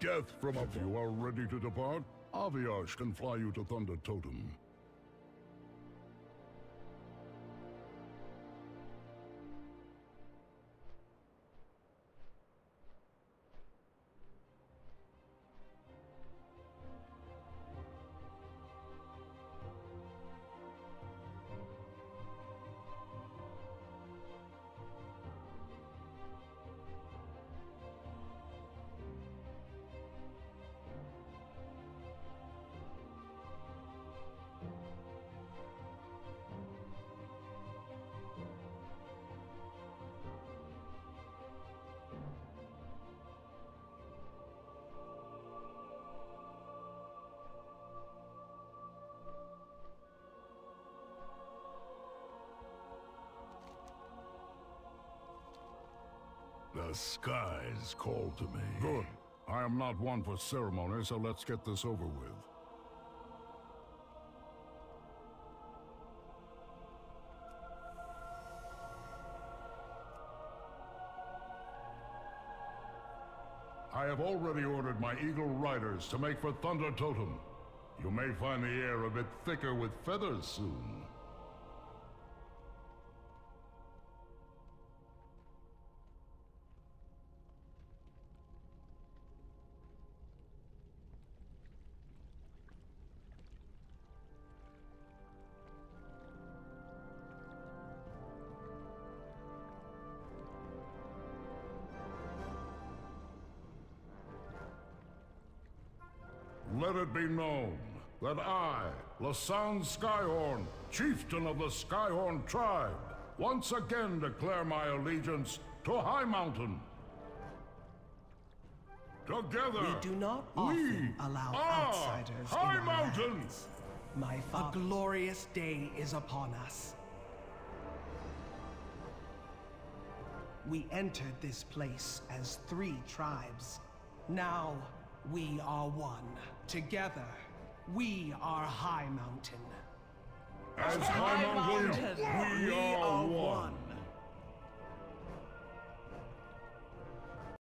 death from above. If you are ready to depart, Aviash can fly you to Thunder Totem. The skies call to me. Good. I am not one for ceremony, so let's get this over with. I have already ordered my Eagle Riders to make for Thunder Totem. You may find the air a bit thicker with feathers soon. Let it be known that I, Lasan Skyhorn, chieftain of the Skyhorn tribe, once again declare my allegiance to Highmountain. Together, We do not we often allow outsiders High in our Mountain. lands. My father. A glorious day is upon us. We entered this place as three tribes. Now we are one. Together, we are Highmountain. As High Mountain, we, are, one.